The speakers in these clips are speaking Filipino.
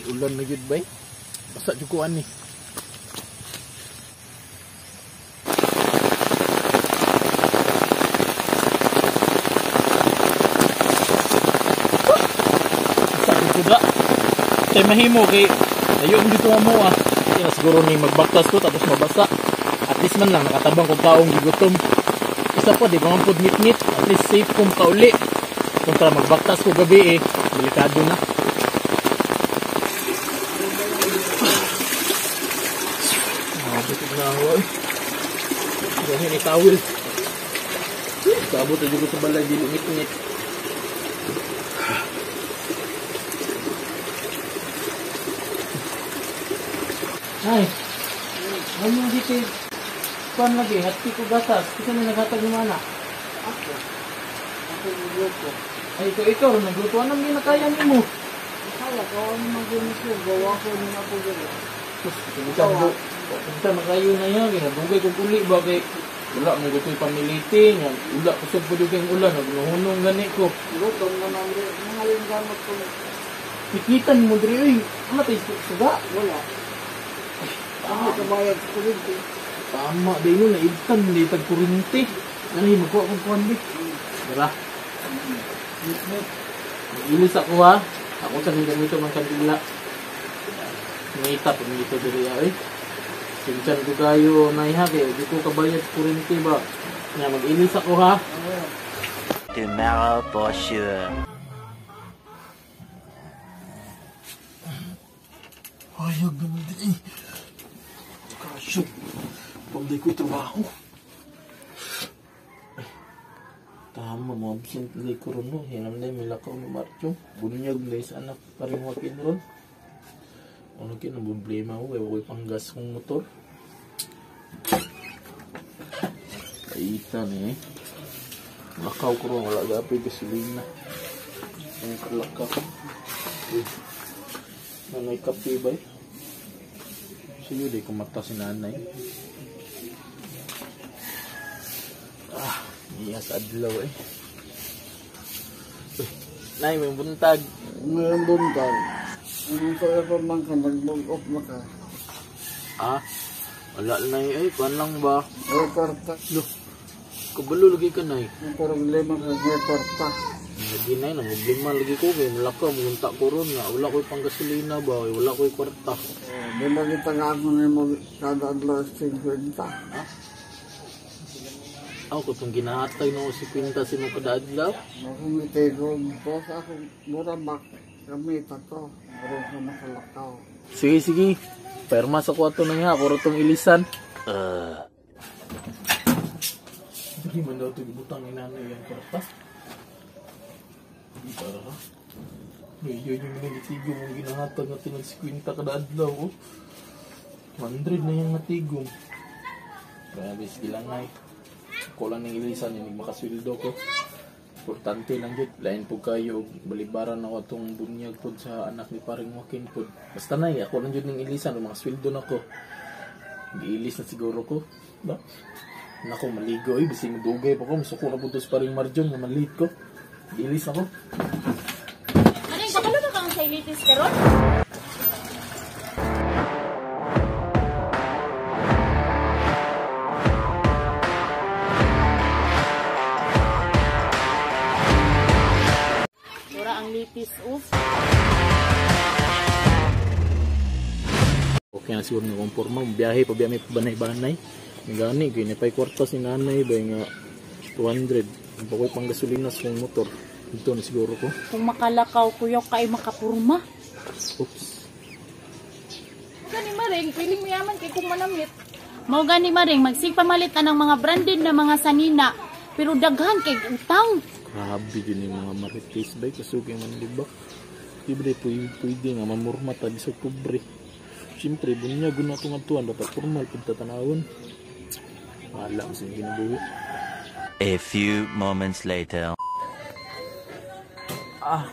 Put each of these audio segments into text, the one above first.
Gid bay. Basa jud ko ani. Basa jud ko da. Kay mahimo kay ayo dito mo ah. Kaya siguro ni magbaktas ko tapos mabasa. At least man lang nakatabang kong taong gigutom. Isa pa, di ba ang nit-nit? At least safe kong kauli. Kung tara magbaktas ko gabi eh, delikado na. Bitig na ako eh. Dahil ni tawil. Sabot na dito sa balay, di lumit-nit. Ay, ano yung dito kuan lagi, hati ko gatas. Kasi na naghatag yung anak. Ako. Ako yung grupo. Ay, ito, ikaw, nagluto. Anong ginakaya mo? Kaya ko ano magunis ko. Gawa ko nung ako gano'n. Kita mo, makayo na yan. Ginadugay kong kuli ba kay wala mo gusto yung pamiliti nga. Wala ko sa pwede ulan. Nagnuhunong gani ko. Gutom na rin. Mga yung gamot ko. Ikitan mo diri, oy. Ano tayo suga? Wala. Ano sa bayad ko rin. Tama, di yun. Naibtan, di tag kurinti. Ano yung magkuha kong kuhan di? Tara. Ilis ako ha. Ako sa nang ganito ng kandila. Ngita pag dito diri ay. Sincan ko kayo na iha kaya di ko kabayad kurinti ba. Nga mag-ilis ako ha. Tomorrow for sure. Ayog naman din eh. Kasyo. Pagday ko'y trabaho. Ay, Tama mo, absent lay ko ron no. Yan ang may lakaw ni Marcho. Bunyag na sa anak pa rin wakin ron. Ano kin ang problema ko, kaya ako'y panggas kong motor. Kaitan eh. Lakaw ko ron, wala gapi gasolina. Ang kalakaw. Eh. Nanay kape ba eh? Sige, di ko mata si nanay. Iya sa adlaw eh. Nay, may buntag. Ngayon buntag. Ko ako man ka nagbog-off na ka. Ah, wala na eh. Ay, kuan lang ba? Ay, kwarta. Lo, kabalo lagi ka nay. Ang problema ka may kwarta. Lagi nay, namumblima lagi ko. Kaya wala ka, munta ko ron nga. Wala ko pang gasolina ba? Wala ko kwarta. Eh, Di ba kita nga ako na mo kada adlaw 50? Ako ko itong ginahatay no si Quinta si mo kada adlaw. Ako may tego ko sa ako muramak. Gamit ako. Meron ka makalakaw. Sige, sige. Perma sa kwarto na nga. Puro itong ilisan. Uh, Hindi man daw ito ibutang ni nanay yung kwarta. Hindi para ha. Ay, yun yung nagitigo mong ginahatag na tinag si Quinta kada adlaw. Oh. 100 na yung natigong. Grabe, sige lang ay. Lang ng ilisan, yung makaswildo ko. Importante lang yun. Lain po kayo. Balibaran ako itong bunyag po sa anak ni paring Joaquin po. Basta na ako lang yun ng ilisan. Yung mga sweldo na ko. Giilis na siguro ko. Ba? Nako, maligo eh. Bising dugay pa ko. Masuko na po sa paring margin. Nga malit ko. Giilis ako. Ano yung kakalo na kang sa ilitis karon? Mura ang litis uf. Okay na siguro nga kung porma. Biyahe pa biyahe pa banay-banay. Gani, gini pa'y kwarta si nanay ba nga 200. Ang pakoy pang gasolina sa motor. Ito na siguro ko. Kung makalakaw kuyo kay makapurma. Oops. Gani maring, feeling mayaman kay kung manamit. Mao gani maring, magsipamalit na ng mga branded na mga sanina. Pero daghan kay utang. Grabe yun yung mga marites ba? Kasugi man di ba? Di ba pwede, pwede nga mamurma tabi sa kubre. Siyempre, bunya guna itong atuan. Dapat formal kung tatanawon. Wala ang sige ginabuhi. a few moments later. Ah!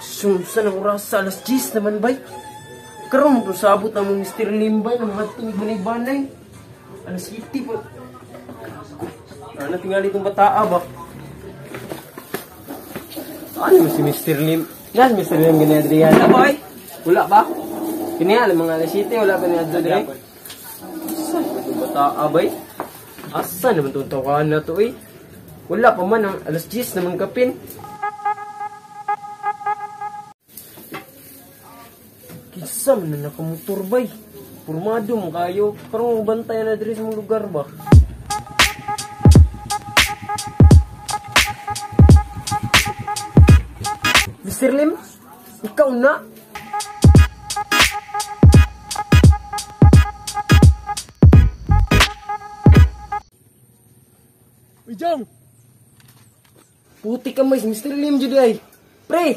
Sumsa ng oras sa alas 10 naman bay. Karon mo sabot na mong Mr. Limbay ng mga tingbanay-banay. Alas 50 po. Ano tingali itong bataa ba? Ano si Mr. Lim? Nas Mr. Lim gani Adriana boy? Wala ba? Kini alam mga alas 7 wala pa ni Adriana. Asa itong bataa bay? Asa naman itong tawakan na to eh? Wala pa man ang alas 10 naman kapin. Kinsa man na nakamotor bay? Purmado mo kayo. Parang bantayan na diri sa mga lugar ba? Mr. Lim, ikaw na. Uy, Jong! Puti ka Mr. Lim jud ay. Pre!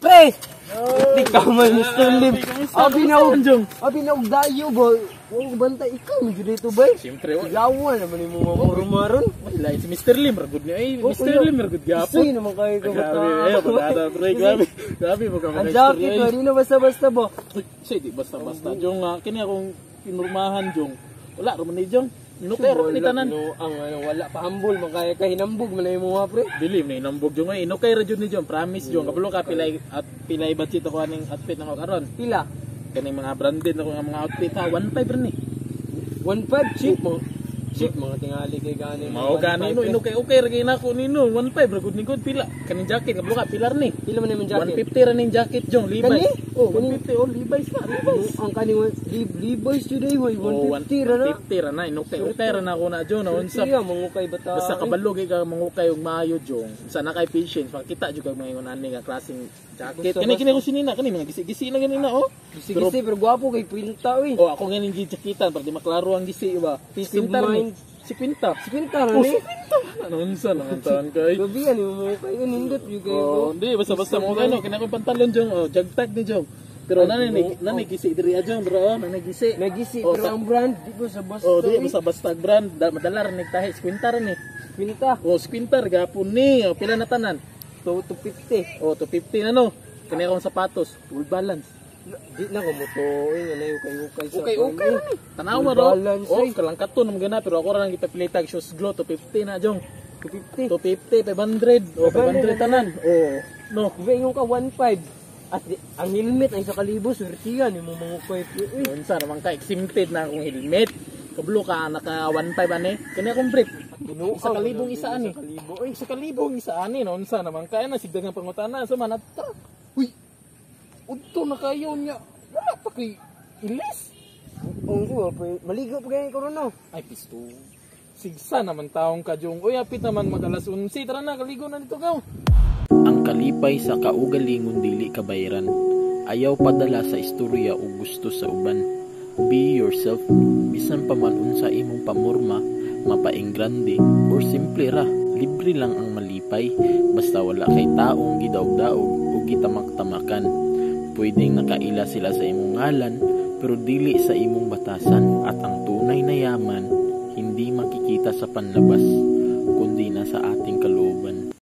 Pre! Puti ka Mr. Lim. Abi na og abi na og dayo ba? Ang bantay ikaw mo jud dito bay. Siyempre, wala. Yawa naman ni mo marumaron. Wala, si Mr. Lim, ragod niya. Ay, Oh, Mr. Lim, ragod gapon. Say naman kayo ka Grabe, eh, pagkada, pre, grabe. Grabe, mo ka Ang mga jacket ko, di na basta-basta ba? Uy, say, di basta-basta. Jong, nga, kini akong pinurmahan, Jong. Wala, raman ni Jong. Inukay, raman ni tanan. No, ang ano, wala pa hambol, makaya ka hinambog, manay mo nga pre. Dili, may nambog Jong. Ay, inukay ra Jong ni Jong. Promise, Jong. Kabalo ka, pilay, at pilay budget ako aning outfit ng ako karon. Pila? Kaning mga branded ako nga mga outfit ha. 1.5 rin eh. 1.5 cheap mo. Cheap mga tingali kay gani. Mao gani no, inukay, okay ra kay nako nino. 1.5 ra gud ni gud pila. Kaning jacket, kabalo ka, pilar ni. Pila man naman jacket? 150 ra ning jacket, Jong. Levi's. Kani? Oh, Kani? 150 oh, Levi's na. Levi's. Ang kaning Lev- Levi's today. Oh, 150 ra na. 150 ra na. Inukay, okay ra na na, Jong. Na unsa Siya, mangukay bata. Basta kabalo kay ka mangukay og maayo jong. Sa na kay patience makita jud kag mga ingon ani nga klaseng jacket. Kani kini ko sinina kani mga gisi-gisi na ganina oh. Sige, pero gwapo kay pinta, uy. oh ako ganin gi jaketan para di maklaro ang gisi ba. Si Pinta. Si pinta na Oh, ni. si Pinta. Ano unsa naman taan kay? Gabi yan, yung mangukay yun, hindot yung kayo. Oh, di basta basta mo kay no kani akong pantalon jong oh, jagtag ni jong. Pero nani ni nani gisi diri jong bro, oh, nani gisi. Nagisi, Oh, pero sa- ang brand, di ko sa basta. Oh, di uy. basta basta brand da- madalar ni tahi squintar ni. Pinta, Oh, squintar gapon ni. Oh, pila na tanan? to 250. Oh, 250 na no. Kani akong sapatos, full balance. Di na ko mo to, nga na yung ukay sa Okay, okay kanya. na ni. Tanaw Full mo ro. Oh, eh. kalangkaton naman gana pero ako lang ipapilitag shoes glow to 50 na jong. 250. 250, 500. Oh, 500 tanan. Oh, no. Diba yung ka 1.5? At ang helmet ay sa kalibo, swerte yan, yung mga mangukay. Uy, Unsa naman ka exempted na akong helmet. Kablo ka naka 15 ani. Kani akong brief. Isa kalibong isa ani. Sa kalibong isa no. Unsa naman kaya na sigdagang pangutana sa manata. Udto na kayo niya. Wala pa kay ilis. Ang ko, maligo pa ganyan ko no? Ay, pisto. Sigsa naman taong kajong. Uy, apit naman mag-alas 11. Tara na, kaligo na dito gaw. Ang kalipay sa kaugalingon dili kabayran. Ayaw padala sa istorya o gusto sa uban. Be yourself. Bisan pa man unsa imong pamorma, mapaing grande, or simple ra. Libre lang ang malipay. Basta wala kay taong gidaog-daog o gitamak-tamakan. Pwedeng nakaila sila sa imong ngalan, pero dili sa imong batasan. At ang tunay na yaman hindi makikita sa panlabas kundi nasa ating